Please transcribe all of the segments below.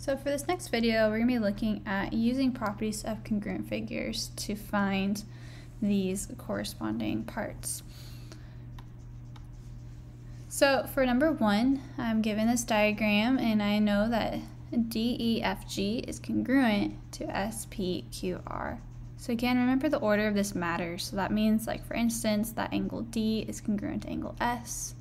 So for this next video, we're going to be looking at using properties of congruent figures to find these corresponding parts. So for number one, I'm given this diagram and I know that DEFG is congruent to SPQR. So again, remember the order of this matters. So that means like for instance, that angle D is congruent to angle S,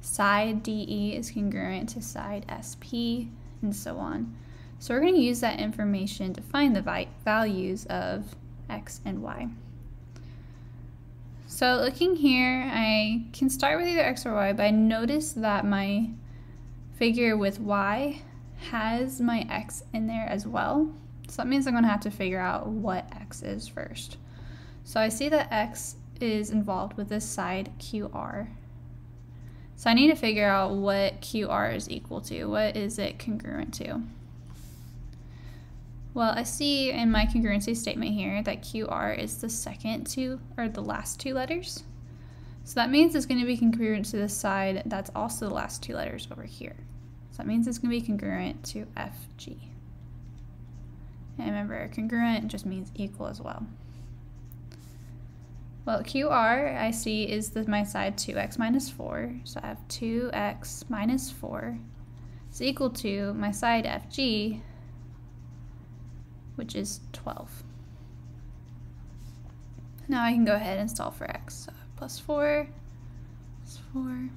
side DE is congruent to side SP, and so on. So we're going to use that information to find the values of x and y. So looking here, I can start with either x or y, but I notice that my figure with y has my x in there as well. So that means I'm going to have to figure out what x is first. So I see that x is involved with this side QR. So I need to figure out what QR is equal to. What is it congruent to? Well, I see in my congruency statement here that QR is the second two, or the last two letters. So that means it's going to be congruent to the side that's also the last two letters over here. So that means it's going to be congruent to FG. And remember, congruent just means equal as well. Well, QR I see is the, my side 2x minus 4. So I have 2x minus 4 is equal to my side FG, which is 12. Now I can go ahead and solve for x. So plus 4 plus 4. And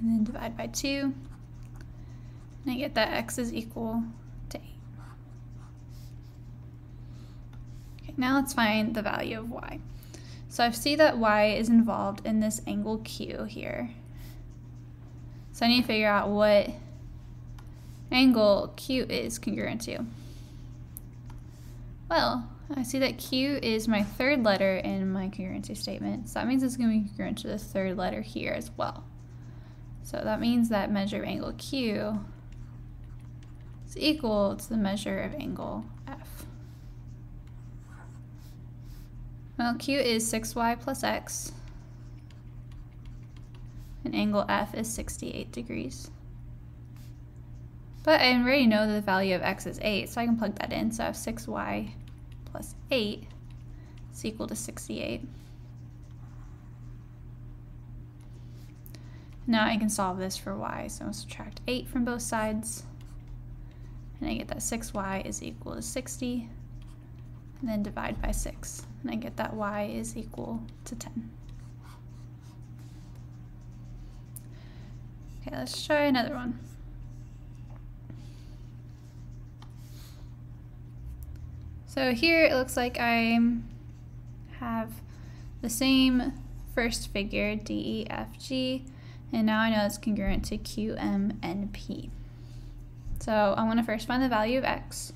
then divide by 2. And I get that x is equal to 8. Okay, now let's find the value of y. So I see that y is involved in this angle Q here. So I need to figure out what angle Q is congruent to. Well, I see that Q is my third letter in my congruency statement. So that means it's going to be congruent to the third letter here as well. So that means that measure of angle Q is equal to the measure of angle F. Well, Q is 6y plus x, and angle F is 68 degrees. But I already know that the value of x is 8, so I can plug that in. So I have 6y plus 8 is equal to 68. Now I can solve this for y, so I'll subtract 8 from both sides. And I get that 6y is equal to 60. And then divide by 6. And I get that y is equal to 10. Okay, let's try another one. So here it looks like I have the same first figure, D, E, F, G, and now I know it's congruent to Q, M, and P. So I want to first find the value of x.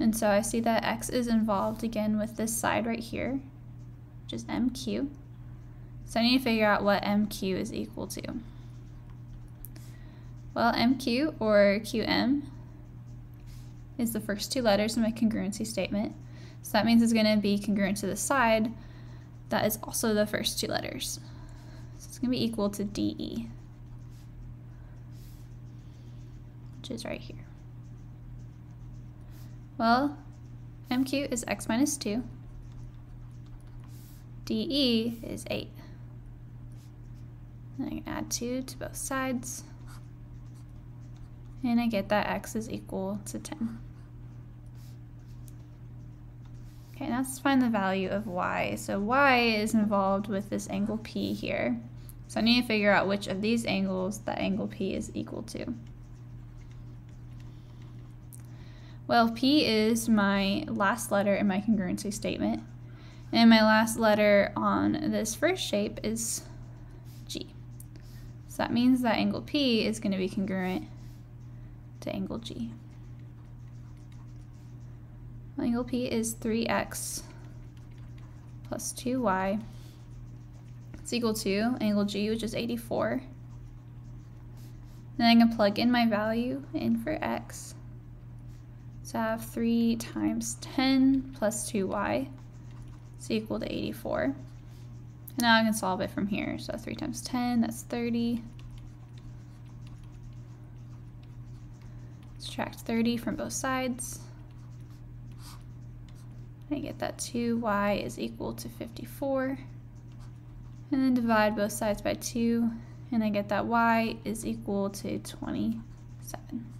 And so I see that x is involved again with this side right here, which is MQ. So I need to figure out what MQ is equal to. Well, MQ or QM is the first two letters in my congruency statement. So that means it's going to be congruent to the side that is also the first two letters. So it's going to be equal to DE, which is right here. Well, MQ is x minus 2. DE is 8. And I can add 2 to both sides. And I get that x is equal to 10. Okay, now let's find the value of y. So y is involved with this angle P here. So I need to figure out which of these angles that angle P is equal to. Well, P is my last letter in my congruency statement. And my last letter on this first shape is G. So that means that angle P is going to be congruent to angle G. Angle P is 3x plus 2y. It's equal to angle G, which is 84. Then I can plug in my value in for x. So I have 3 times 10 plus 2y is equal to 84. And now I can solve it from here. So 3 times 10, that's 30. Subtract 30 from both sides. I get that 2y is equal to 54. And then divide both sides by 2, and I get that y is equal to 27.